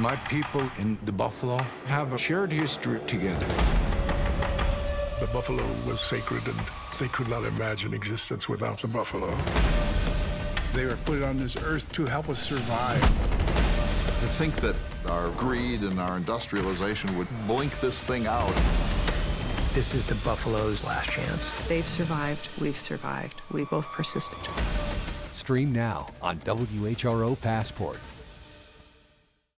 My people in the buffalo have a shared history together. The buffalo was sacred, and they could not imagine existence without the buffalo. They were put on this earth to help us survive. To think that our greed and our industrialization would blink this thing out. This is the buffalo's last chance. They've survived. We've survived. We both persisted. Stream now on WHRO Passport.